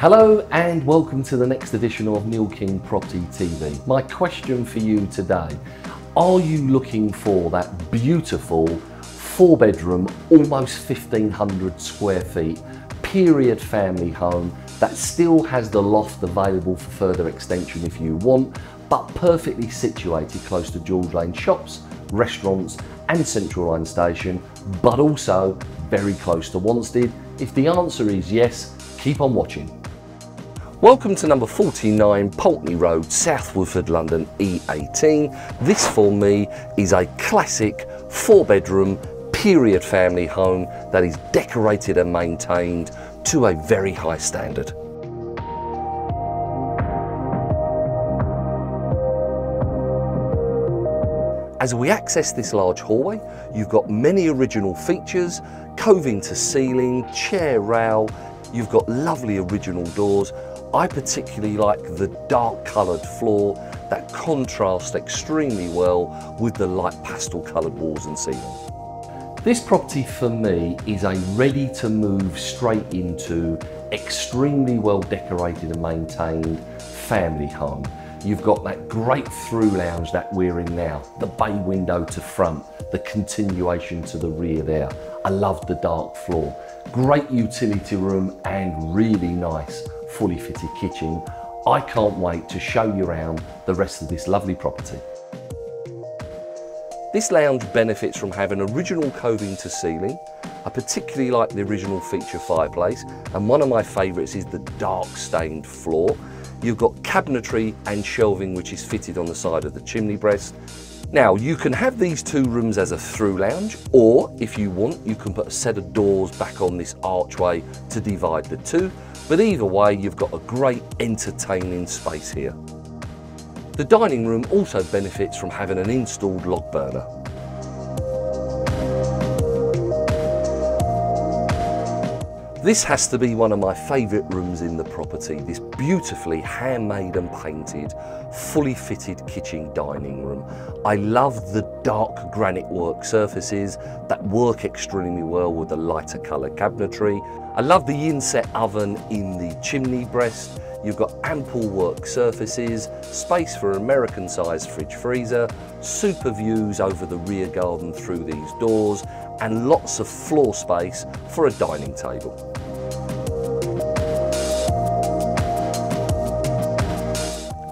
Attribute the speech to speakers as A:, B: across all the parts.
A: Hello and welcome to the next edition of Neil King Property TV. My question for you today, are you looking for that beautiful four bedroom, almost 1500 square feet, period family home that still has the loft available for further extension if you want, but perfectly situated close to George Lane shops, restaurants and Central Line station, but also very close to Wanstead? If the answer is yes, keep on watching. Welcome to number 49 Pulteney Road, South Woodford, London, E18. This for me is a classic four bedroom period family home that is decorated and maintained to a very high standard. As we access this large hallway, you've got many original features, coving to ceiling, chair rail, you've got lovely original doors. I particularly like the dark coloured floor that contrasts extremely well with the light pastel coloured walls and ceiling. This property for me is a ready to move straight into extremely well decorated and maintained family home. You've got that great through lounge that we're in now, the bay window to front, the continuation to the rear there. I love the dark floor. Great utility room and really nice fully fitted kitchen. I can't wait to show you around the rest of this lovely property. This lounge benefits from having original coving to ceiling. I particularly like the original feature fireplace and one of my favourites is the dark stained floor. You've got cabinetry and shelving which is fitted on the side of the chimney breast. Now you can have these two rooms as a through lounge or if you want you can put a set of doors back on this archway to divide the two but either way you've got a great entertaining space here. The dining room also benefits from having an installed log burner. This has to be one of my favourite rooms in the property, this beautifully handmade and painted, fully fitted kitchen dining room. I love the dark granite work surfaces that work extremely well with the lighter colour cabinetry. I love the inset oven in the chimney breast. You've got ample work surfaces, space for an American sized fridge freezer, super views over the rear garden through these doors, and lots of floor space for a dining table.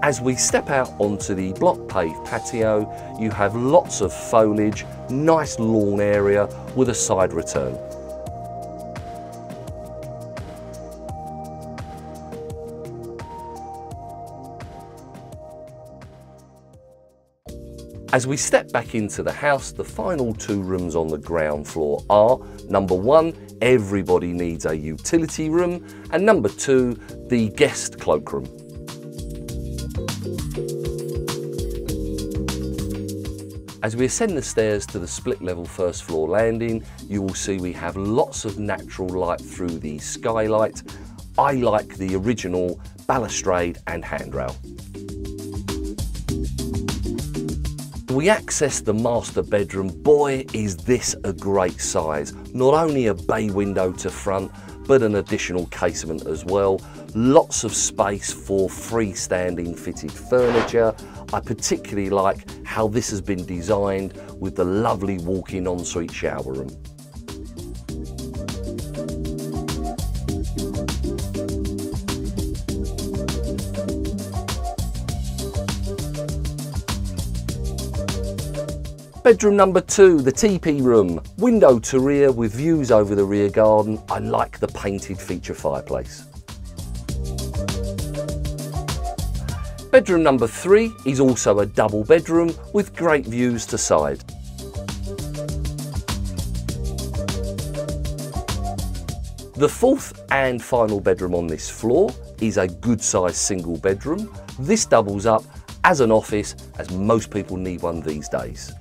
A: As we step out onto the block paved patio, you have lots of foliage, nice lawn area with a side return. As we step back into the house, the final two rooms on the ground floor are number one, everybody needs a utility room, and number two, the guest cloakroom. As we ascend the stairs to the split level first floor landing, you will see we have lots of natural light through the skylight. I like the original balustrade and handrail. We access the master bedroom, boy is this a great size. Not only a bay window to front, but an additional casement as well. Lots of space for freestanding fitted furniture. I particularly like how this has been designed with the lovely walk-in ensuite shower room. Bedroom number two, the teepee room. Window to rear with views over the rear garden. I like the painted feature fireplace. Bedroom number three is also a double bedroom with great views to side. The fourth and final bedroom on this floor is a good sized single bedroom. This doubles up as an office as most people need one these days.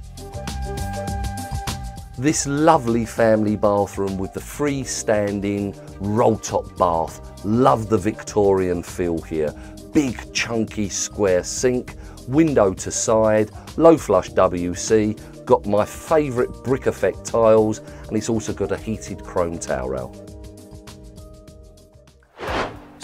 A: This lovely family bathroom with the freestanding roll top bath. Love the Victorian feel here. Big chunky square sink, window to side, low flush WC, got my favourite brick effect tiles and it's also got a heated chrome towel rail.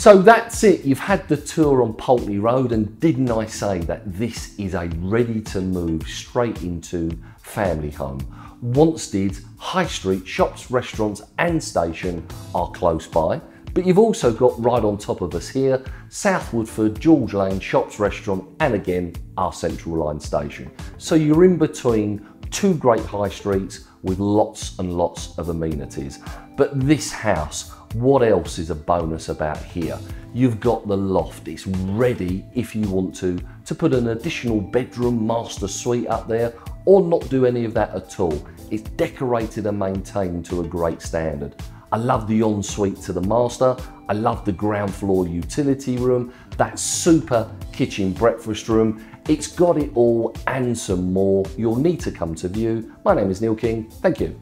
A: So that's it, you've had the tour on Pulteney Road and didn't I say that this is a ready to move straight into family home. Wanstead's high street shops, restaurants and station are close by. But you've also got right on top of us here, South Woodford, George Lane, Shops Restaurant, and again, our Central Line station. So you're in between two great high streets with lots and lots of amenities. But this house, what else is a bonus about here? You've got the loft, it's ready if you want to, to put an additional bedroom master suite up there or not do any of that at all. It's decorated and maintained to a great standard. I love the ensuite to the master. I love the ground floor utility room, that super kitchen breakfast room. It's got it all and some more. You'll need to come to view. My name is Neil King. Thank you.